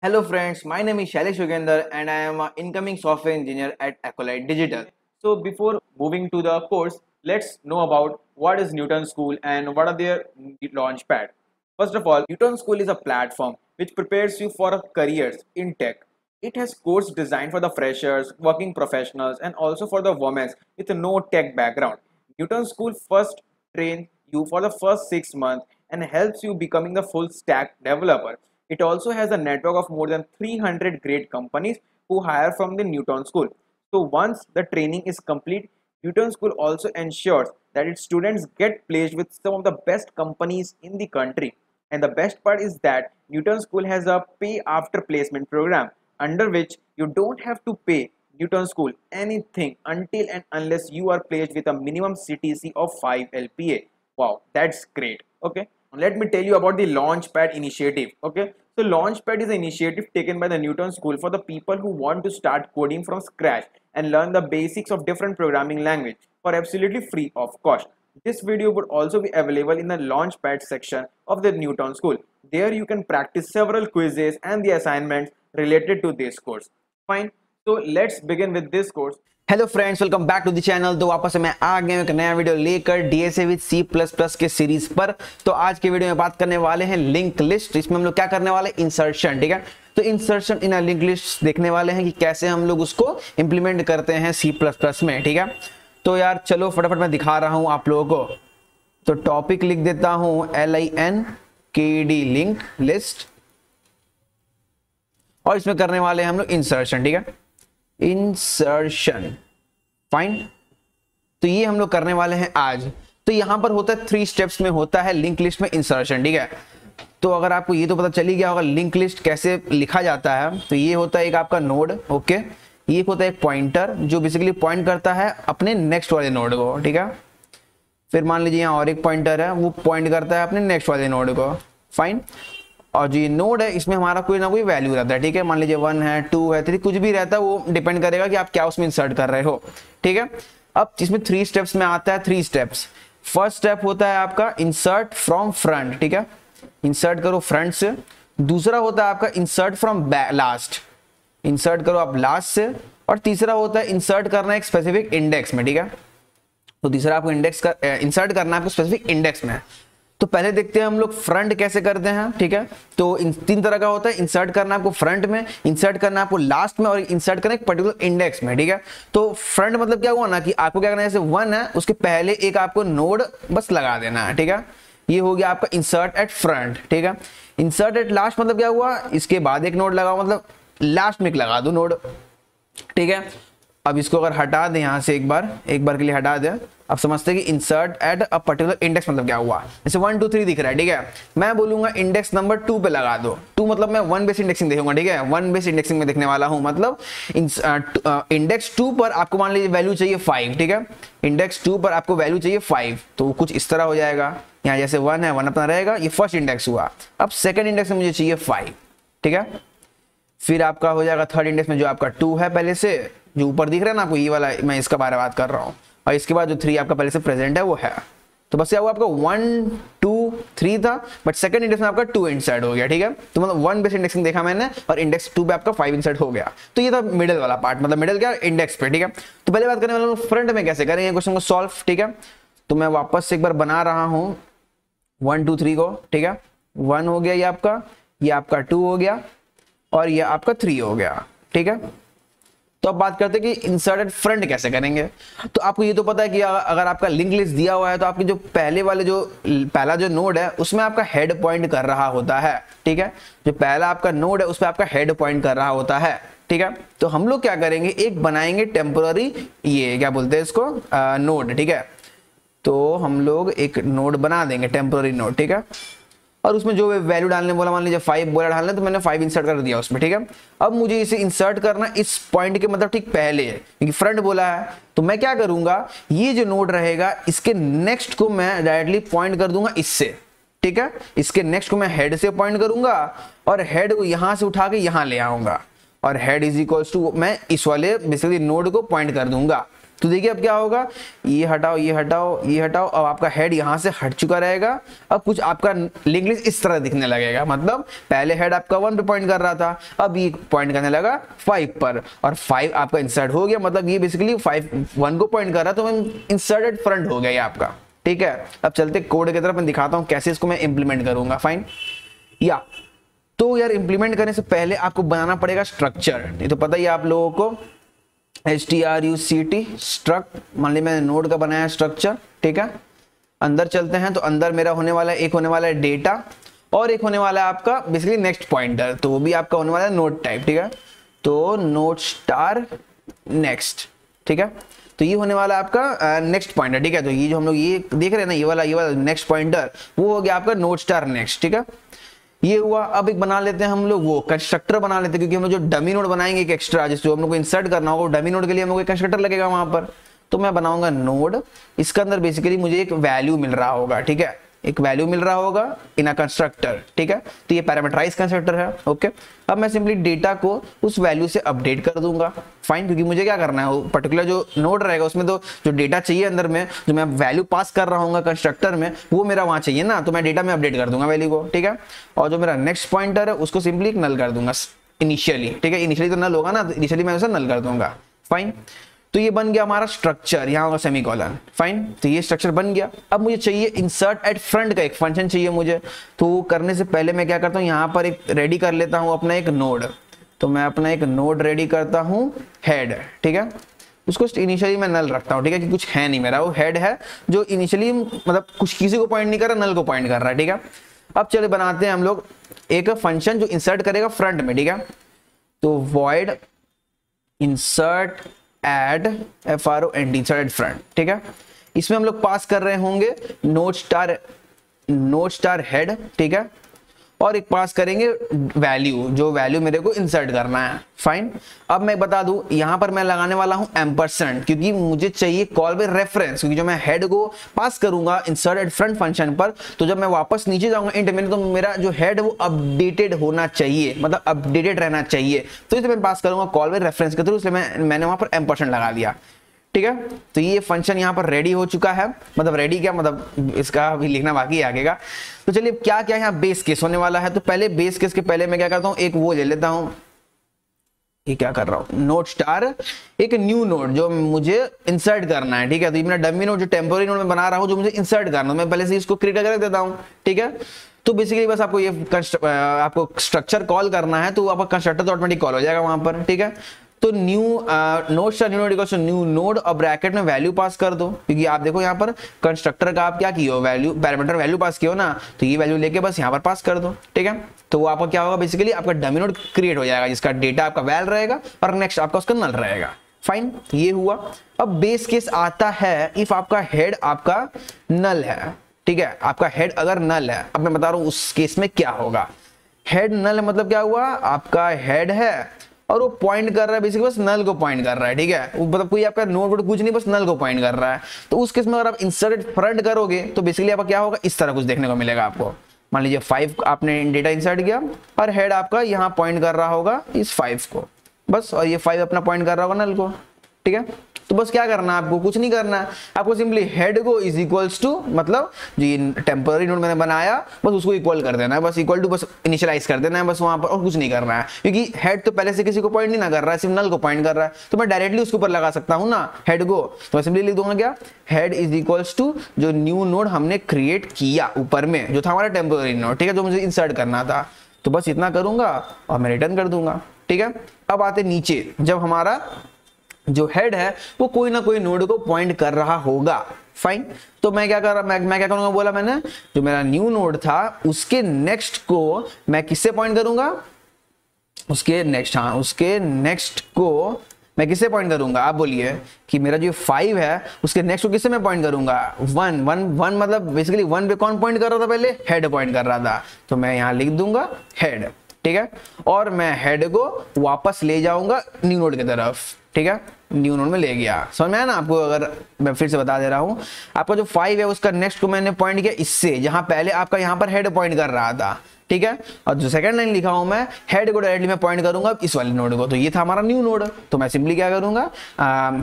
Hello friends, my name is Shailesh and I am an incoming software engineer at Acolyte Digital. So before moving to the course, let's know about what is Newton School and what are their launch pad. First of all, Newton School is a platform which prepares you for careers in tech. It has courses designed for the freshers, working professionals and also for the women with no tech background. Newton School first trains you for the first 6 months and helps you becoming the full stack developer it also has a network of more than 300 great companies who hire from the Newton School. So once the training is complete, Newton School also ensures that its students get placed with some of the best companies in the country. And the best part is that Newton School has a pay after placement program under which you don't have to pay Newton School anything until and unless you are placed with a minimum CTC of 5 LPA. Wow, that's great. Okay let me tell you about the launchpad initiative okay? So launchpad is an initiative taken by the newton school for the people who want to start coding from scratch and learn the basics of different programming language for absolutely free of cost. This video would also be available in the launchpad section of the newton school. There you can practice several quizzes and the assignments related to this course. Fine. So let's begin with this course hello friends welcome back to the channel तो वापस मैं आ गया एक नया video लेकर DSA with C plus plus के series पर। तो आज के वीडियो में बात करने वाले हैं लिंक लिस्ट इसमें हम लोग क्या करने वाले इंसर्शन ठीक है? तो इंसर्शन इन लिंक लिस्ट देखने वाले हैं कि कैसे हम लोग उसको इंप्लीमेंट करते हैं सी प्लस प्लस में, ठीक है? तो यार चलो फटाफट मैं दिखा रहा हूँ आप लोगों को। तो टॉपिक लिख देता हूँ L I N K D link list और इसमें करने वाले हैं हम लोग इंसर्शन ठीक है? इंसर्शन फाइन तो ये हम लोग करने वाले हैं आज। तो यहाँ पर होता है थ्री स्टेप्स में होता है लिंक लिस्ट में इंसर्शन ठीक है? तो अगर आपको ये तो पता चली गया होगा लिंक लिस्ट कैसे लिखा जाता है तो ये होता है एक आपका नोड ओके ये होता है एक पॉइंटर जो बेसिकली पॉइंट करता है अपने नेक्स्ट वाले नोड को, ठीक है? फिर मान लीजिए यहाँ और एक पॉइंटर है, वो पॉइंट करता है अपने नेक्स्ट वाले नोड को। फाइन और जो ये नोड है, इसमें हमारा कोई ना कोई वैल्यू रहता है, ठीक है? मान लीजिए वन है टू है थ्री कुछ भी रहता है, वो डिपेंड करेगा कि आप क्या उसमें इंसर्ट कर रहे हो, ठीक है? अब इसमें थ्री स्टेप्स में आता है थ्री स्टेप्स फ़र्स्ट स्टेप होता है आपका इंसर्ट फ्रॉम फ्रंट ठीक है? इंसर्ट करो फ्रंट से। दूसरा होता है आपका इंसर्ट फ्रॉम लास्ट इंसर्ट करो आप लास्ट से। और तीसरा होता है इंसर्ट करना एक स्पेसिफिक इंडेक्स में, ठीक है? तो तीसरा आपको इंडेक्स कर इंसर्ट करना है आपको स्पेसिफिक इंडेक्स में तो पहले देखते हैं हम लोग फ्रंट कैसे करते हैं, ठीक है? तो इन तीन तरह का होता है इंसर्ट करना आपको फ्रंट में इंसर्ट करना आपको लास्ट में, और इंसर्ट करना एक पर्टिकुलर इंडेक्स में, ठीक है? तो फ्रंट मतलब क्या हुआ ना कि आपको क्या करना है, जैसे वन है, उसके पहले एक आपको नोड बस लगा देना है, ठीक है? ये हो गया आपका इंसर्ट एट फ्रंट ठीक है? इंसर्ट एट लास्ट मतलब क्या हुआ? इसके बाद एक नोड लगाओ मतलब लास्ट में एक लगा दो नोड ठीक है? अब इसको अगर हटा दें यहाँ से एक बार एक बार के लिए हटा दें अब समझते हैं कि insert at a particular index मतलब क्या हुआ? जैसे वन टू थ्री दिख रहा है, ठीक है? मैं बोलूँगा इंडेक्स नंबर टू पे लगा दो। टू मतलब मैं वन बेस इंडेक्सिंग देखूँगा, ठीक है? वन बेस इंडेक्सिंग में देखने वाला हूँ मतलब इंडेक्स टू पर आपको मान लीजिए वैल्यू चाहिए फाइव ठीक है? इंडेक्स टू पर आपको वैल्यू चाहिए फाइव तो कुछ इस तरह हो जाएगा। यहाँ जैसे वन है वन अपना रहेगा, ये फ़र्स्ट इंडेक्स हुआ। अब सेकेंड इंडेक्स में मुझे चाहिए फाइव ठीक है? फिर आपका हो जाएगा थर्ड इंडेक्स में जो आपका टू है पहले से, जो ऊपर दिख रहा है ना, आपको ये वाला मैं इसका बारे में बात कर रहा हूँ। और इसके बाद जो थ्री आपका पहले से प्रेजेंट है, वो है। तो बस क्या हुआ आपका वन टू थ्री था बट सेकंड इंडेक्स में आपका टू इंसर्ट हो गया, ठीक है? तो मतलब वन बेस इंडेक्सिंग देखा मैंने, और इंडेक्स टू पे आपका फाइव इंसर्ट हो गया। तो ये था मिडिल वाला पार्ट मतलब मिडिल क्या? इंडेक्स पे, ठीक है? तो पहले बात करने वाला फ्रंट में कैसे करेंगे क्वेश्चन को सॉल्व ठीक है? तो मैं वापस से एक बार बना रहा हूँ। वन टू थ्री को, ठीक है? वन हो गया ये आपका ये आपका टू हो गया, और ये आपका थ्री हो गया, ठीक है? तो अब बात करते हैं कि इंसर्टेड फ्रंट कैसे करेंगे? तो आपको ये तो पता है कि अगर आपका लिंक लिस्ट दिया हुआ है तो आपकी जो पहले वाले जो, पहला जो नोड है, उसमें आपका हेड पॉइंट कर रहा होता है, ठीक है? जो पहला आपका नोड है, उस पर आपका हेड पॉइंट कर रहा होता है, ठीक है? तो हम लोग क्या करेंगे? एक बनाएँगे टेम्पोररी ये क्या बोलते हैं इसको? नोड ठीक है? तो हम लोग एक नोड बना देंगे टेम्पोररी नोड ठीक है? और उसमें जो वैल्यू डालने बोला मान लीजिए फाइव बोला डालने तो मैंने फाइव इंसर्ट कर दिया उसमें, ठीक है? अब मुझे इसे इंसर्ट करना इस पॉइंट के मतलब ठीक पहले है क्योंकि फ्रंट बोला है। तो मैं क्या करूँगा? ये जो नोड रहेगा, इसके नेक्स्ट को मैं डायरेक्टली पॉइंट कर दूँगा इससे, ठीक है? इसके नेक्स्ट को मैं हेड से पॉइंट करूँगा और हेड को यहाँ से उठा के यहाँ ले आऊँगा। और हेड इज़ इक्वल टू मैं इस वाले बेसिकली नोड को पॉइंट कर दूँगा। तो देखिए अब क्या होगा? ये हटाओ ये हटाओ ये हटाओ, अब आपका हेड यहाँ से हट चुका रहेगा। अब कुछ आपका लिंक इस तरह दिखने लगेगा। मतलब पहले हेड आपका वन पे पॉइंट कर रहा था, अब ये पॉइंट करने लगा फाइव पर। और फाइव आपका इंसर्ट हो गया। मतलब ये बेसिकली फाइव वन को पॉइंट कर रहा तो इंसर्टेड फ्रंट हो गया ये आपका। ठीक है? अब चलते कोड की तरफ़ मैं दिखाता हूँ कैसे इसको मैं इंप्लीमेंट करूँगा। फाइन या। तो यार इंप्लीमेंट करने से पहले आपको बनाना पड़ेगा स्ट्रक्चर नहीं तो पता ही आप लोगों को। H T R U C T struct मान ली मैंने नोड का बनाया स्ट्रक्चर ठीक है? अंदर चलते हैं तो अंदर मेरा होने वाला है एक होने वाला है डेटा और एक होने वाला है आपका बेसिकली नेक्स्ट पॉइंटर तो वो भी आपका होने वाला है नोट टाइप ठीक है? तो नोट स्टार नेक्स्ट ठीक है? तो ये होने वाला आपका नेक्स्ट पॉइंटर ठीक है? तो ये जो हम लोग ये देख रहे हैं ना, ये वाला ये वाला नेक्स्ट पॉइंटर वो हो गया आपका नोट स्टार नेक्स्ट ठीक है? ये हुआ, अब एक बना लेते हैं हम लोग वो कंस्ट्रक्टर बना लेते हैं, क्योंकि हम लोग जो डमी नोड बनाएँगे एक एक्स्ट्रा जिसको हम लोग को इंसर्ट करना होगा डमी नोड के लिए हम लोग कंस्ट्रक्टर लगेगा वहाँ पर। तो मैं बनाऊँगा नोड इसके अंदर बेसिकली मुझे एक वैल्यू मिल रहा होगा, ठीक है? एक वैल्यू मिल रहा होगा इन अ कंस्ट्रक्टर ठीक है? तो ये पैरामीटराइज कंस्ट्रक्टर है ओके अब मैं सिंपली डेटा को उस वैल्यू से अपडेट कर दूँगा। फाइन क्योंकि मुझे क्या करना है? वो पर्टिकुलर जो नोड रहेगा, उसमें तो जो डेटा चाहिए अंदर में, जो मैं वैल्यू पास कर रहा हूँ कंस्ट्रक्टर में, वो मेरा वहाँ चाहिए ना तो मैं डेटा में अपडेट कर दूँगा वैल्यू को, ठीक है? और जो मेरा नेक्स्ट पॉइंटर है, उसको सिंपली नल कर दूँगा इनिशियली ठीक है? इनिशियली तो नल होगा ना तो इनिशियली मैं उसे नल कर दूँगा। फाइन तो ये बन गया हमारा स्ट्रक्चर यहाँ होगा सेमी कॉलन फाइन तो ये स्ट्रक्चर बन गया। अब मुझे चाहिए इंसर्ट एट फ्रंट का एक फ़ंक्शन चाहिए मुझे। तो करने से पहले मैं क्या करता हूँ? यहाँ पर एक रेडी कर लेता हूँ अपना एक नोड तो मैं अपना एक नोड रेडी करता हूँ हेड ठीक है? उसको इनिशियली मैं नल रखता हूँ, ठीक है? कि कुछ है नहीं मेरा, वो हेड है, जो इनिशियली मतलब कुछ किसी को पॉइंट नहीं कर रहा नल को पॉइंट कर रहा है, ठीक है? अब चले बनाते हैं हम लोग एक फ़ंक्शन जो इंसर्ट करेगा फ्रंट में, ठीक है? तो void insert at F R O N D at front ठीक है? इसमें हम लोग पास कर रहे होंगे node star node star head ठीक है? और एक पास करेंगे वैल्यू जो वैल्यू मेरे को इंसर्ट करना है। फाइन अब मैं बता दूँ, यहाँ पर मैं लगाने वाला हूँ एम क्योंकि मुझे चाहिए कॉल बाय रेफरेंस क्योंकि जो मैं हेड को पास करूँगा इंसर्ट एट फ्रंट फ़ंक्शन पर तो जब मैं वापस नीचे जाऊँगा इंट में तो मेरा जो हेड वो अपडेटेड होना चाहिए मतलब अपडेटेड रहना चाहिए। तो इसे मैं पास करूँगा कॉल बाय रेफरेंस के थ्रू इसलिए मैं, मैंने वहाँ पर एम लगा दिया। ठीक है? तो ये फ़ंक्शन यहाँ पर रेडी हो चुका है। मतलब रेडी क्या? मतलब इसका भी लिखना बाकी आगे का। तो चलिए क्या क्या यहाँ बेस केस होने वाला है? तो पहले बेस केस के पहले मैं क्या करता हूँ? एक वो ले लेता हूँ। ये क्या कर रहा हूँ? नोट स्टार एक न्यू नोट जो मुझे इंसर्ट करना है, ठीक है? तो ये मेरा डमी नोट जो टेम्पोरी नोट में बना रहा हूँ, जो मुझे इंसर्ट करना है, मैं पहले से इसको क्रिएट कर देता हूँ, ठीक है? तो बेसिकली बस आपको ये आपको स्ट्रक्चर कॉल करना है तो आपका कंस्ट्रक्टर तो ऑटोमेटिक कॉल हो जाएगा वहाँ पर, ठीक है? तो new node star new node equals to new node और ब्रैकेट में वैल्यू पास कर दो। क्योंकि आप देखो यहाँ पर कंस्ट्रक्टर का आप क्या किए हो? वैल्यू पैरामीटर वैल्यू पास किया हो ना? तो ये वैल्यू लेके बस यहाँ पर पास कर दो, ठीक है? तो वो आपका क्या होगा? बेसिकली आपका डमी नोड क्रिएट हो जाएगा, जिसका डेटा आपका वैल रहेगा और नेक्स्ट आपका उसका नल रहेगा। फाइन ये हुआ। अब बेस केस आता है इफ़ आपका हेड आपका नल है, ठीक है? आपका हेड अगर नल है, अब मैं बता रहा हूँ उस केस में क्या होगा? हेड नल मतलब क्या हुआ? आपका हेड है और वो पॉइंट कर रहा है बेसिकली बस नल को पॉइंट कर रहा है, ठीक है? मतलब कोई आपका नोट वोट कुछ नहीं, बस नल को पॉइंट कर रहा है। तो उस केस में अगर आप इंसर्ट फ्रंट करोगे तो बेसिकली आपका क्या होगा? इस तरह कुछ देखने को मिलेगा आपको। मान लीजिए फाइव आपने डेटा इंसर्ट किया, और हेड आपका यहाँ पॉइंट कर रहा होगा इस फाइव को। बस, और ये फाइव अपना पॉइंट कर रहा होगा नल को, ठीक है? तो बस क्या करना है आपको कुछ नहीं करना। है आपको सिंपली हेड को इज़ इक्वल्स टू मतलब जो ये टेम्पररी नोड मैंने बनाया, बस उसको इक्वल कर देना है, बस इक्वल टू बस इनिशियलाइज कर देना है, बस वहाँ पर और कुछ नहीं करना है। क्योंकि हेड तो पहले से किसी को पॉइंट नहीं ना कर रहा है सिर्फ़ नल को पॉइंट कर रहा है। तो मैं डायरेक्टली उसके ऊपर लगा सकता हूँ ना हेड को तो मैं सिंपली लिख दूँगा क्या? हेड इज़ इक्वल्स टू जो न्यू नोड हमने क्रिएट किया ऊपर में, जो था हमारा टेम्पररी नोड ठीक है, जो मुझे इंसर्ट करना था। तो बस इतना करूँगा और मैं रिटर्न कर दूँगा, ठीक है? अब आते नीचे, जब हमारा जो हेड है वो कोई ना कोई नोड को पॉइंट कर रहा होगा। फाइन तो मैं क्या कर रहा मैं, मैं क्या करूँगा बोला मैंने? जो मेरा न्यू नोड था उसके नेक्स्ट को मैं किससे पॉइंट करूँगा? उसके नेक्स्ट हाँ उसके नेक्स्ट को मैं किससे पॉइंट करूँगा? आप बोलिए कि मेरा जो फाइव है उसके नेक्स्ट को किससे मैं पॉइंट करूँगा? वन वन वन मतलब बेसिकली वन पे कौन पॉइंट कर रहा था पहले? हेड पॉइंट कर रहा था। तो मैं यहाँ लिख दूँगा हेड ठीक है? और मैं हेड को वापस ले जाऊँगा न्यू नोड की तरफ़। ठीक है? न्यू नोड में ले गया। समझ में आया ना आपको? अगर मैं फिर से बता दे रहा हूँ। आपका जो फाइव है, उसका नेक्स्ट को मैंने पॉइंट किया इससे, जहाँ पहले आपका यहाँ पर हेड पॉइंट कर रहा था। ठीक है? और जो सेकंड लाइन लिखा हूँ मैं हेड को डायरेक्टली मैं पॉइंट करूँगा इस वाले नोड को। तो ये था हमारा न्यू नोड तो मैं सिंपली क्या करूँगा?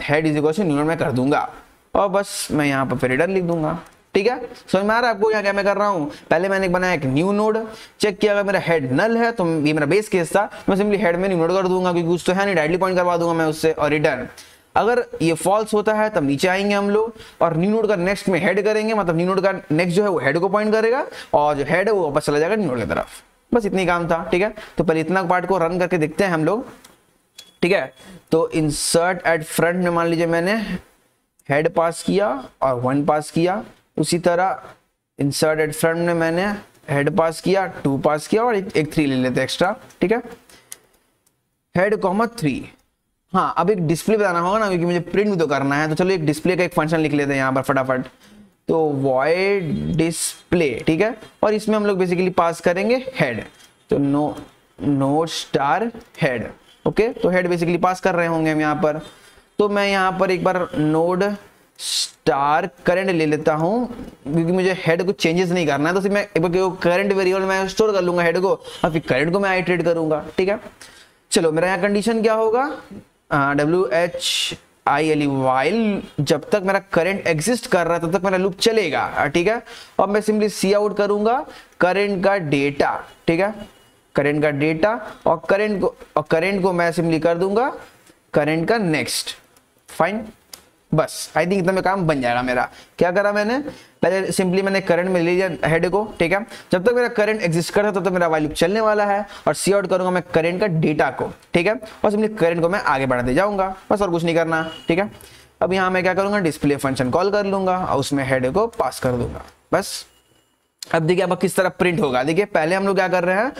Head is equal to new node में कर दूँगा। और बस मैं यहाँ पर फिर रिटर्न लिख दूँगा। ठीक है? समझ में आ रहा है आपको यहाँ क्या मैं कर रहा हूँ? पहले मैंने बनाया एक न्यू नोड चेक किया अगर मेरा हेड नल है तो ये मेरा बेस केस था। मैं सिंपली हेड में न्यू नोड कर दूँगा क्योंकि कुछ तो है नहीं डायरेक्टली पॉइंट करवा दूँगा मैं उससे और रिटर्न अगर ये फॉल्स होता है, तब नीचे आएँगे हम लोग और न्यू नोड का नेक्स्ट में हेड करेंगे मतलब न्यू नोड का नेक्स्ट जो है वो हेड को पॉइंट करेगा और जो हेड है वो वापस चला जाएगा न्यू नोड की तरफ़। बस इतनी काम था, ठीक है? तो पहले इतना पार्ट को रन करके देखते हैं हम लोग, ठीक है? तो इंसर्ट एट फ्रंट में मान लीजिए मैंने हेड पास किया और वन पास किया। उसी तरह इंसर्ट एट फ्रंट में मैंने हेड पास किया टू पास किया और एक, एक थ्री ले लेते एक्स्ट्रा ठीक है? हेड कॉमा थ्री हाँ अब एक डिस्प्ले बताना होगा ना क्योंकि मुझे प्रिंट भी तो करना है तो चलो एक डिस्प्ले का एक फ़ंक्शन लिख लेते हैं यहाँ पर फटाफट। तो वॉइड डिस्प्ले ठीक है? और इसमें हम लोग बेसिकली पास करेंगे हेड तो node node star head okay तो हेड बेसिकली पास कर रहे होंगे हम यहाँ पर। तो मैं यहाँ पर एक बार नोड स्टार करंट ले लेता हूँ, क्योंकि मुझे हेड को चेंजेस नहीं करना है तो मैं एक बार करंट वेरिएबल मैं स्टोर कर लूँगा हेड को और फिर करंट को मैं आइट्रेट करूँगा, ठीक है? चलो, मेरा यहाँ कंडीशन क्या होगा? W H I L while जब तक मेरा करंट एग्जिस्ट कर रहा है, तब तक मेरा लूप चलेगा, ठीक है? और मैं सिंपली सी आउट करूँगा करंट का डेटा ठीक है? करंट का डेटा और करंट को, और करंट को मैं सिंपली कर दूँगा करंट का नेक्स्ट फाइन बस आई थिंक इतना में काम बन जाएगा मेरा। क्या करा मैंने? पहले सिंपली मैंने करंट में ले लिया हेड को, ठीक है? जब तक तो मेरा करंट एग्जिस्ट करता तब तक मेरा वैल्यू चलने वाला है और सी आउट करूँगा मैं करंट का डेटा को, ठीक है? और सिंपली करंट को मैं आगे बढ़ाते जाऊँगा, बस और कुछ नहीं करना, ठीक है? अब यहाँ मैं क्या करूँगा? डिस्प्ले फ़ंक्शन कॉल कर लूँगा और उसमें हेड को पास कर दूँगा, बस। अब देखिए अब किस तरह प्रिंट होगा। देखिए, पहले हम लोग क्या कर रहे हैं?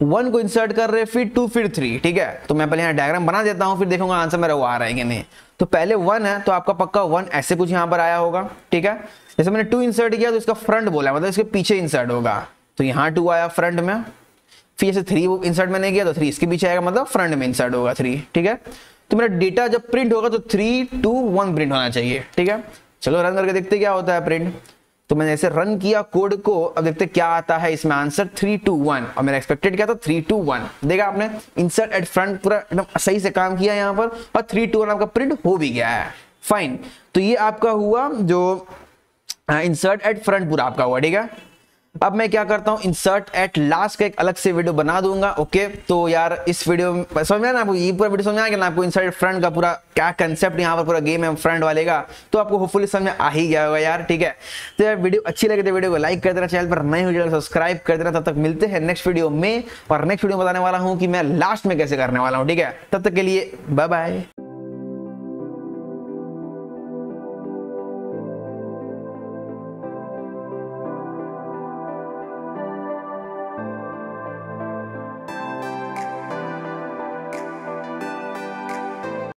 वन को इंसर्ट कर रहे, फिर टू फिर थ्री ठीक है? तो मैं पहले यहाँ डायग्राम बना देता हूँ, फिर देखूँगा आंसर मेरा वो आ रहा है कि नहीं। तो पहले वन है तो आपका पक्का वन ऐसे कुछ यहाँ पर आया होगा, ठीक है? जैसे मैंने टू इंसर्ट किया तो इसका फ्रंट बोला मतलब इसके पीछे इंसर्ट होगा। तो यहाँ टू आया फ्रंट में, फिर जैसे थ्री इंसर्ट मैंने किया तो थ्री इसके पीछे आएगा मतलब फ्रंट में इंसर्ट होगा थ्री ठीक है? तो मेरा डेटा जब प्रिंट होगा तो थ्री टू वन प्रिंट होना चाहिए, ठीक है? चलो रन करके देखते क्या होता है प्रिंट तो मैंने ऐसे रन किया कोड को, अब देखते क्या आता है इसमें आंसर थ्री टू वन और मेरा एक्सपेक्टेड क्या था? थ्री टू वन देखा आपने? इंसर्ट एट फ्रंट पूरा एकदम सही से काम किया यहाँ पर, और थ्री टू वन आपका प्रिंट हो भी गया है। फाइन तो ये आपका हुआ जो इंसर्ट एट फ्रंट पूरा आपका हुआ, ठीक है? अब मैं क्या करता हूँ इंसर्ट एट लास्ट का एक अलग से वीडियो बना दूँगा ओके तो यार, इस वीडियो में, समझ में ना आपको? ये पूरा वीडियो समझ आएगा ना आपको इंसर्ट फ्रंट का पूरा क्या कंसेप्ट यहाँ पर पूरा गेम है फ्रंट वाले का? तो आपको होपफुली समझ में आ ही गया होगा यार, ठीक है? तो यार वीडियो अच्छी लगे तो वीडियो को लाइक कर देना चैनल पर नए हो सब्सक्राइब कर देना। तब तक मिलते हैं नेक्स्ट वीडियो में, और नेक्स्ट वीडियो बताने वाला हूँ कि मैं लास्ट में कैसे करने वाला हूँ, ठीक है? तब तक के लिए बाय बाय